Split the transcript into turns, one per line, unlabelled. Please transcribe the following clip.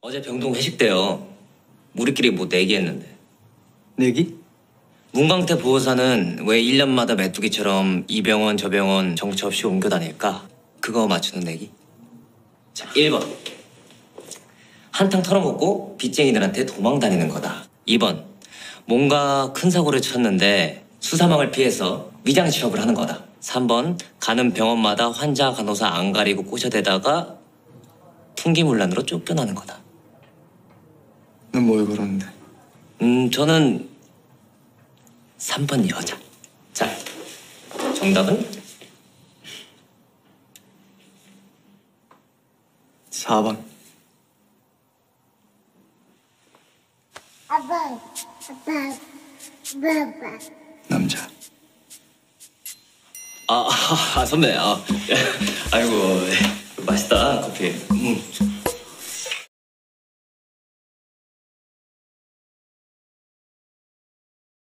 어제 병동 회식 때요. 우리끼리 뭐 내기했는데.
내기?
문광태 보호사는 왜 1년마다 메뚜기처럼 이 병원 저 병원 정처 없이 옮겨 다닐까? 그거 맞추는 내기. 자, 1번. 한탕 털어먹고 빚쟁이들한테 도망 다니는 거다. 2번. 뭔가 큰 사고를 쳤는데 수사망을 피해서 위장 취업을 하는 거다. 3번. 가는 병원마다 환자 간호사 안 가리고 꼬셔대다가 풍기물란으로 쫓겨나는 거다.
넌 뭐에 걸었는데?
음, 저는 3번 여자. 자, 정답은
4번.
아빠, 아빠, 아빠.
남자.
아, 아, 선배. 아, 아이고.